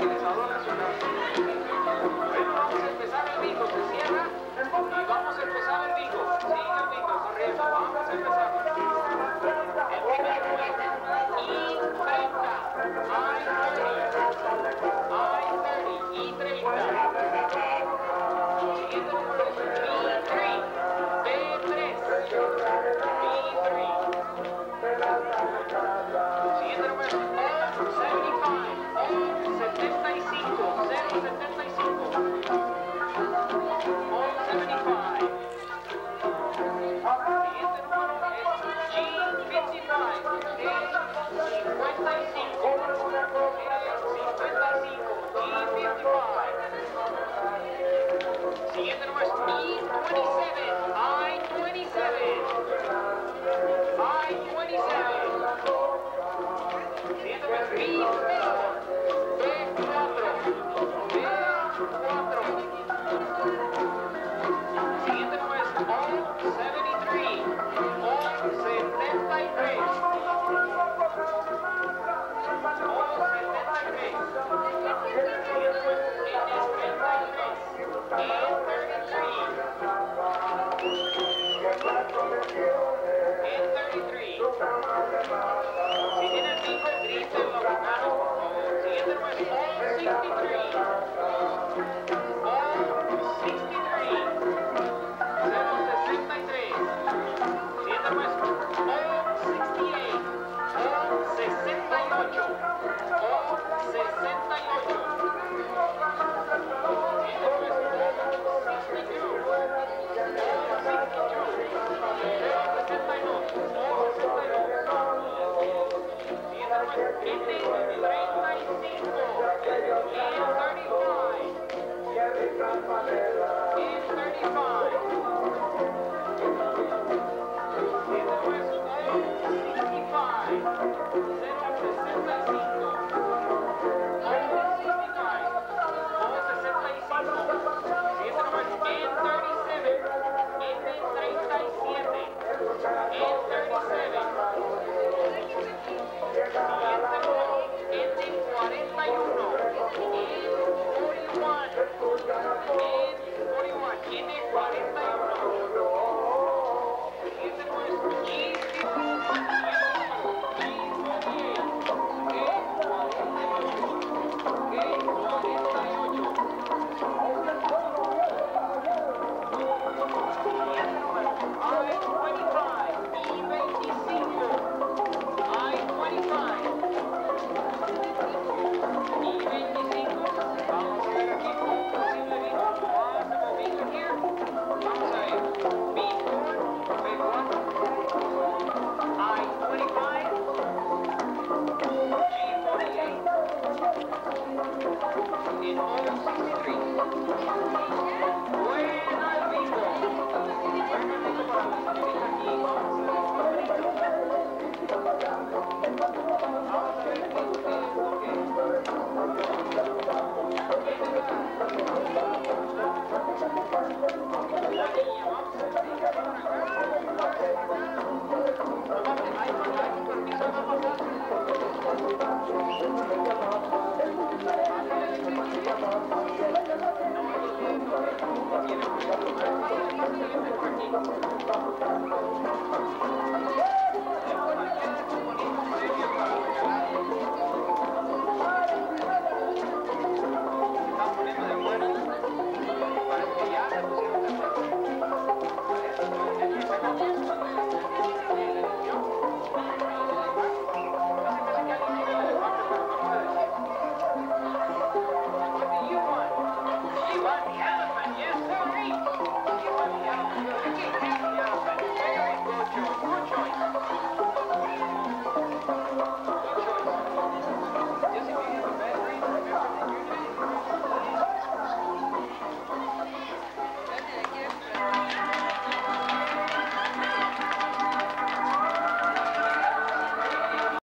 Sağ olun. 35.